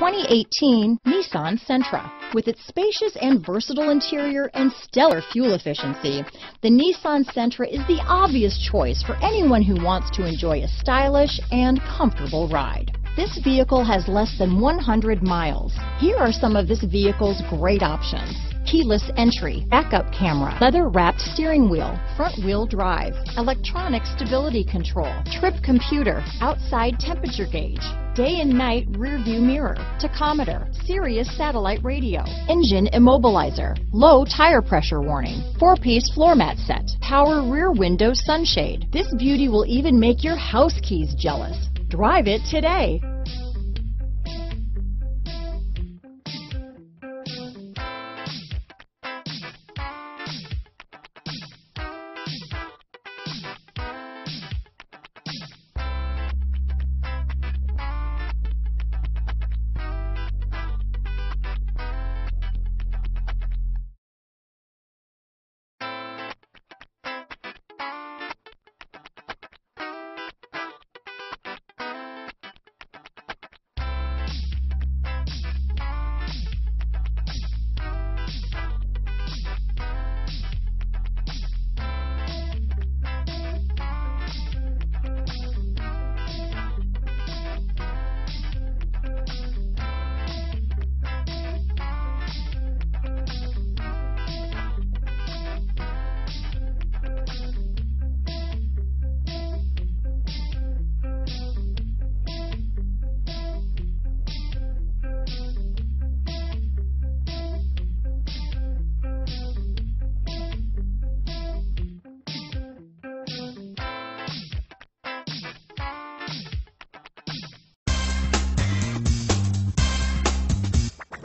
2018 Nissan Sentra. With its spacious and versatile interior and stellar fuel efficiency, the Nissan Sentra is the obvious choice for anyone who wants to enjoy a stylish and comfortable ride. This vehicle has less than 100 miles. Here are some of this vehicle's great options keyless entry, backup camera, leather wrapped steering wheel, front wheel drive, electronic stability control, trip computer, outside temperature gauge, day and night rear view mirror, tachometer, Sirius satellite radio, engine immobilizer, low tire pressure warning, four piece floor mat set, power rear window sunshade. This beauty will even make your house keys jealous. Drive it today.